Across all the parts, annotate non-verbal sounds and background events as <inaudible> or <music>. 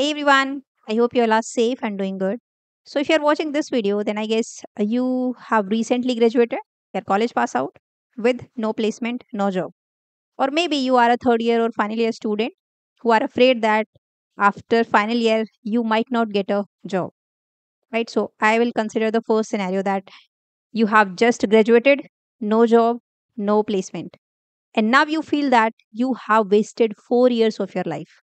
Hey everyone, I hope you all are safe and doing good. So, if you're watching this video, then I guess uh, you have recently graduated, your college pass out with no placement, no job. Or maybe you are a third year or final year student who are afraid that after final year you might not get a job, right? So, I will consider the first scenario that you have just graduated, no job, no placement. And now you feel that you have wasted four years of your life.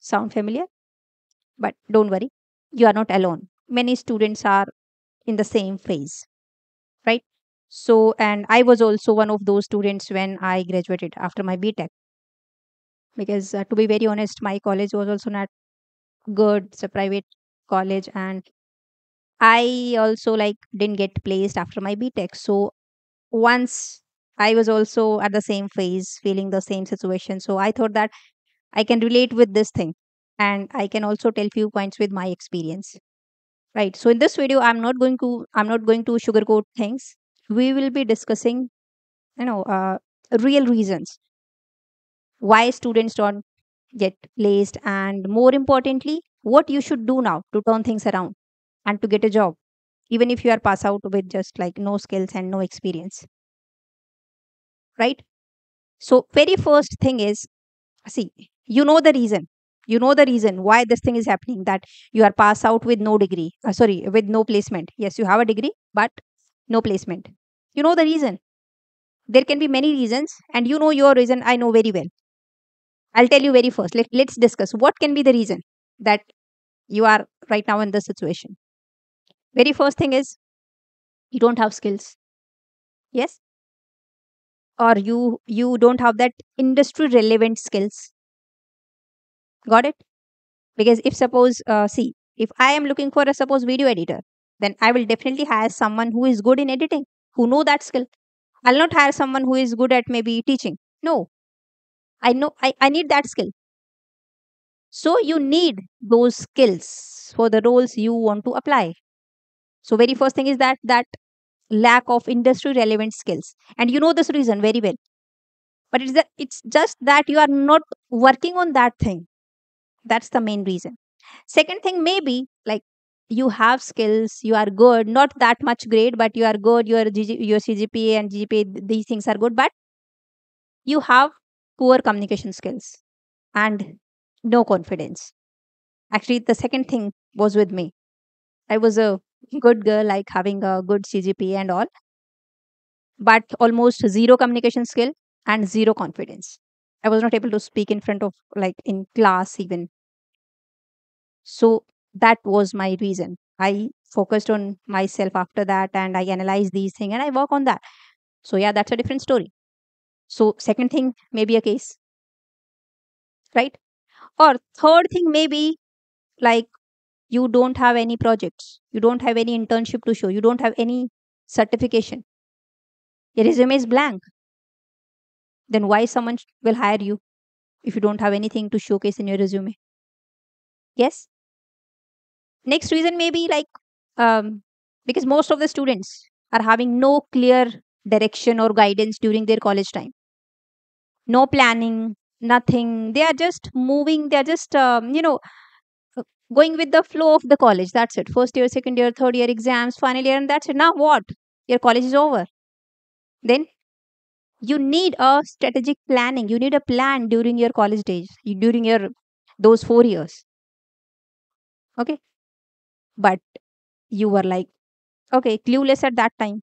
Sound familiar? But don't worry, you are not alone. Many students are in the same phase, right? So, and I was also one of those students when I graduated after my BTech. Because uh, to be very honest, my college was also not good. It's a private college, and I also like didn't get placed after my BTech. So once I was also at the same phase, feeling the same situation. So I thought that I can relate with this thing, and I can also tell few points with my experience. Right. So in this video, I'm not going to I'm not going to sugarcoat things. We will be discussing, you know, uh, real reasons why students don't get placed, and more importantly, what you should do now to turn things around and to get a job, even if you are pass out with just like no skills and no experience. Right. So very first thing is see you know the reason. You know the reason why this thing is happening that you are passed out with no degree uh, sorry with no placement. Yes you have a degree but no placement. You know the reason. There can be many reasons and you know your reason i know very well. I'll tell you very first. Let, let's discuss what can be the reason that you are right now in this situation. Very first thing is you don't have skills. Yes? Or you you don't have that industry relevant skills got it? Because if suppose uh, see if i am looking for a suppose video editor then i will definitely hire someone who is good in editing who know that skill. I'll not hire someone who is good at maybe teaching. No. I know i, I need that skill. So you need those skills for the roles you want to apply. So very first thing is that that lack of industry relevant skills. And you know this reason very well. But it's that it's just that you are not working on that thing that's the main reason. Second thing maybe like you have skills you are good not that much great but you are good your GG, your cgpa and gpa these things are good but you have poor communication skills and no confidence. Actually the second thing was with me. I was a good girl like having a good cgpa and all but almost zero communication skill and zero confidence. I was not able to speak in front of like in class even so that was my reason. I focused on myself after that and i analyzed these things and i work on that. So yeah that's a different story. So second thing may be a case. Right? Or third thing may be like you don't have any projects. You don't have any internship to show. You don't have any certification. Your resume is blank. Then why someone will hire you if you don't have anything to showcase in your resume yes. Next reason may be like um, because most of the students are having no clear direction or guidance during their college time. No planning nothing. They are just moving they are just um, you know uh, going with the flow of the college. That's it. First year second year third year exams final year and that's it. Now what? Your college is over. Then you need a strategic planning. You need a plan during your college days during your those four years okay? But you were like okay clueless at that time.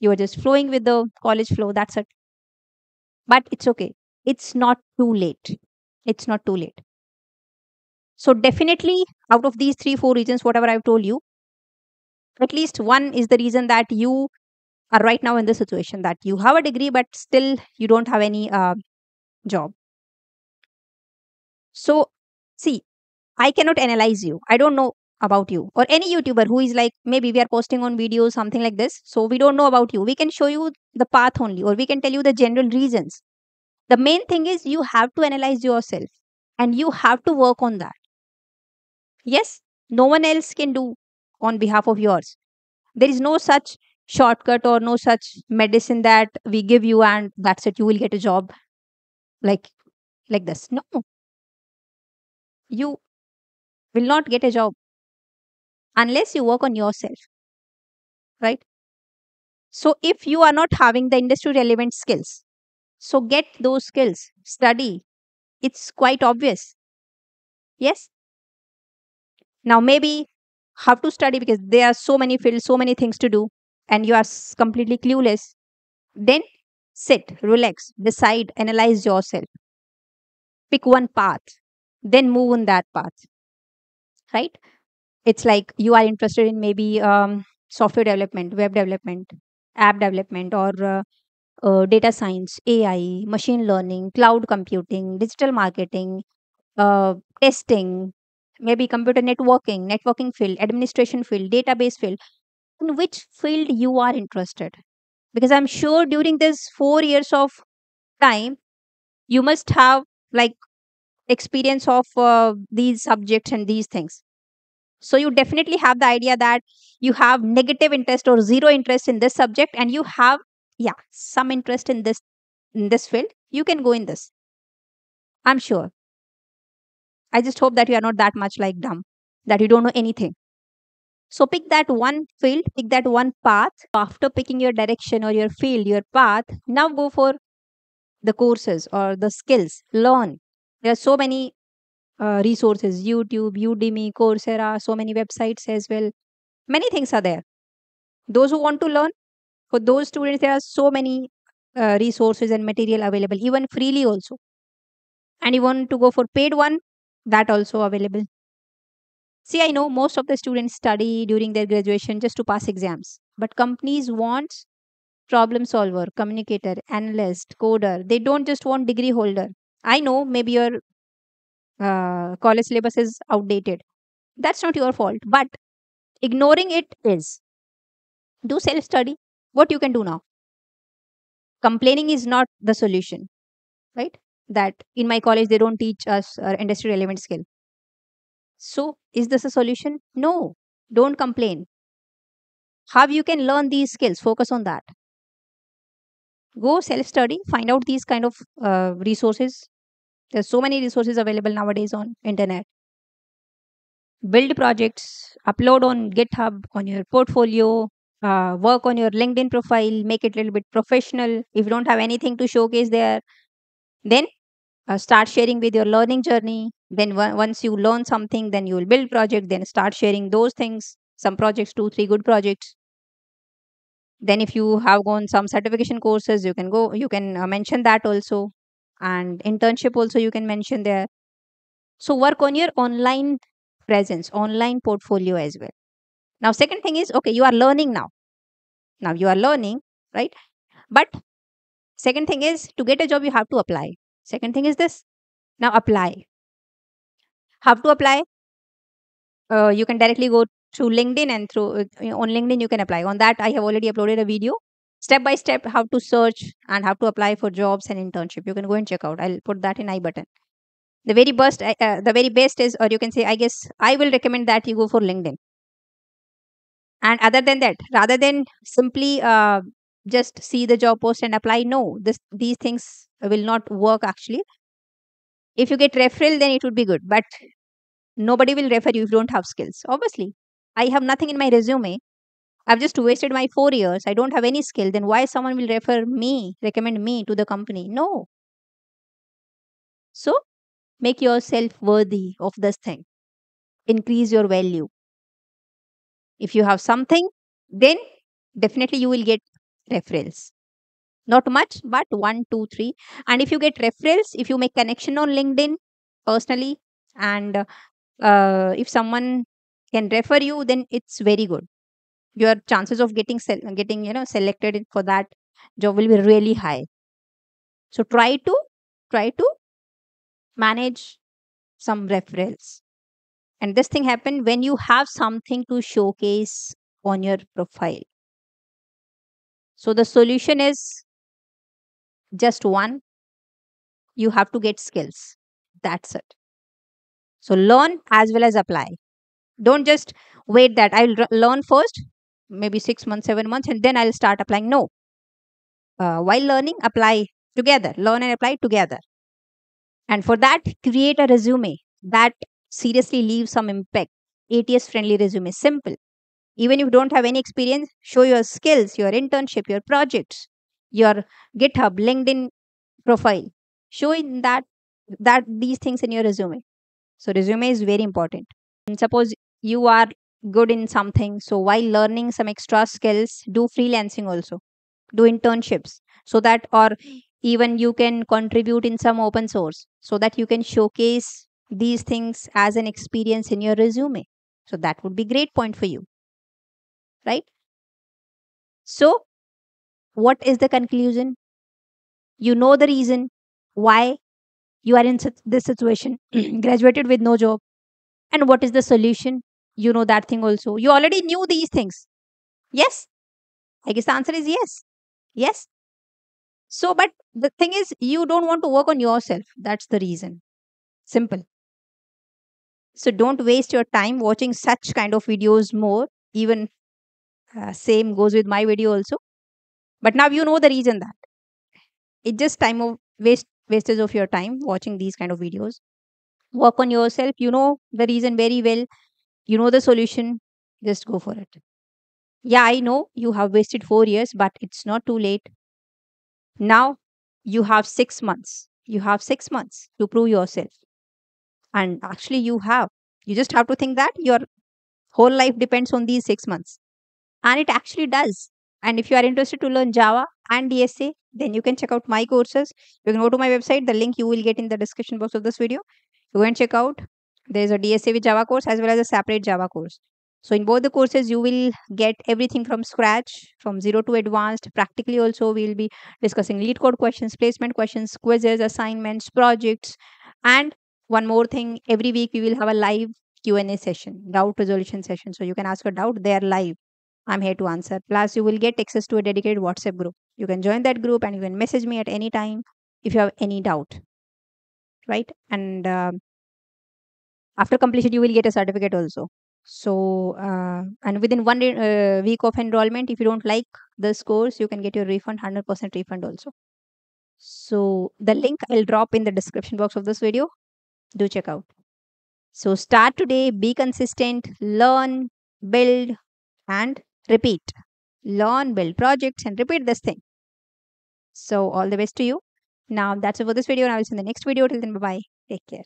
You were just flowing with the college flow that's it. But it's okay. It's not too late. It's not too late. So definitely out of these three four reasons whatever i've told you at least one is the reason that you are right now in this situation that you have a degree but still you don't have any uh, job. So see i cannot analyze you. I don't know about you. Or any youtuber who is like maybe we are posting on videos something like this. So we don't know about you. We can show you the path only or we can tell you the general reasons. The main thing is you have to analyze yourself and you have to work on that. Yes no one else can do on behalf of yours. There is no such shortcut or no such medicine that we give you and that's it you will get a job. Like like this. No. You will not get a job unless you work on yourself. Right? So, if you are not having the industry relevant skills, so get those skills, study. It's quite obvious. Yes? Now, maybe have to study because there are so many fields, so many things to do, and you are completely clueless. Then sit, relax, decide, analyze yourself, pick one path, then move on that path. Right? It's like you are interested in maybe um, software development, web development, app development, or uh, uh, data science, AI, machine learning, cloud computing, digital marketing, uh, testing, maybe computer networking, networking field, administration field, database field. In which field you are interested? Because I'm sure during this four years of time, you must have like experience of uh, these subjects and these things. So you definitely have the idea that you have negative interest or zero interest in this subject, and you have yeah some interest in this in this field. You can go in this. I'm sure. I just hope that you are not that much like dumb, that you don't know anything. So pick that one field, pick that one path. After picking your direction or your field, your path, now go for the courses or the skills. Learn. There are so many uh, resources YouTube, Udemy, Coursera, so many websites as well. Many things are there. Those who want to learn, for those students, there are so many uh, resources and material available, even freely also. And you want to go for paid one, that also available. See, I know most of the students study during their graduation just to pass exams, but companies want problem solver, communicator, analyst, coder. They don't just want degree holder. I know maybe your uh, college syllabus is outdated. That's not your fault, but ignoring it is. Do self study. What you can do now? Complaining is not the solution, right? That in my college they don't teach us uh, industry relevant skill. So, is this a solution? No. Don't complain. How you can learn these skills? Focus on that. Go self study. Find out these kind of uh, resources. There's so many resources available nowadays on internet. Build projects. Upload on GitHub on your portfolio. Uh, work on your LinkedIn profile. Make it a little bit professional. If you don't have anything to showcase there, then uh, start sharing with your learning journey then on- once you learn something then you will build project then start sharing those things some projects two three good projects then if you have gone some certification courses you can go you can uh, mention that also. And internship also you can mention there. So work on your online presence online portfolio as well. Now second thing is okay you are learning now. Now you are learning right? But second thing is to get a job you have to apply. Second thing is this. Now apply. How to apply? Uh, you can directly go through linkedin and through uh, on linkedin you can apply. On that i have already uploaded a video. Step by step how to search and how to apply for jobs and internship. You can go and check out. I'll put that in i button. The very best uh, the very best is or you can say i guess i will recommend that you go for linkedin. And other than that rather than simply uh, just see the job post and apply no this these things will not work actually. If you get referral then it would be good. But nobody will refer you if you don't have skills obviously i have nothing in my resume. I've just wasted my 4 years. I don't have any skill. Then why someone will refer me recommend me to the company? No. So make yourself worthy of this thing. Increase your value. If you have something then definitely you will get referrals. Not much but one two three. And if you get referrals if you make connection on linkedin personally and uh, if someone can refer you then it's very good. Your chances of getting sel- getting you know selected for that job will be really high. So try to try to manage some referrals. And this thing happen when you have something to showcase on your profile. So the solution is just one. You have to get skills. That's it. So learn as well as apply don't just wait that i'll learn first maybe 6 months 7 months and then i'll start applying no uh, while learning apply together learn and apply together and for that create a resume that seriously leaves some impact. ATS friendly resume. Simple. Even if you don't have any experience, show your skills, your internship, your projects, your GitHub, LinkedIn profile. Show in that that these things in your resume. So resume is very important. And suppose you are good in something, so while learning some extra skills, do freelancing also. Do internships so that or even you can contribute in some open source so that you can showcase these things as an experience in your resume. So that would be great point for you. Right? So what is the conclusion? You know the reason why you are in this situation, <clears throat> graduated with no job. And what is the solution? You know that thing also. You already knew these things. Yes? I guess the answer is yes. Yes. So, but the thing is, you don't want to work on yourself. That's the reason. Simple. So, don't waste your time watching such kind of videos more. Even uh, same goes with my video also. But now you know the reason that it's just time of waste wastage of your time watching these kind of videos. Work on yourself. You know the reason very well. You know the solution. Just go for it. Yeah, I know you have wasted four years, but it's not too late. Now you have six months. You have six months to prove yourself. And actually, you have. You just have to think that your whole life depends on these six months. And it actually does. And if you are interested to learn Java and DSA, then you can check out my courses. You can go to my website. The link you will get in the description box of this video. You can check out. There's a DSA with Java course as well as a separate Java course. So in both the courses, you will get everything from scratch, from zero to advanced. Practically also, we'll be discussing LeetCode questions, placement questions, quizzes, assignments, projects. And one more thing, every week we will have a live Q&A session, doubt resolution session. So you can ask a doubt there live. I'm here to answer. Plus, you will get access to a dedicated WhatsApp group. You can join that group and you can message me at any time if you have any doubt. Right? And uh, after completion, you will get a certificate also. So, uh, and within one uh, week of enrollment, if you don't like this course, you can get your refund, 100% refund also. So, the link I'll drop in the description box of this video. Do check out. So, start today, be consistent, learn, build, and repeat. Learn, build projects, and repeat this thing. So, all the best to you. Now, that's it for this video, and I will see you in the next video. Till then, bye bye. Take care.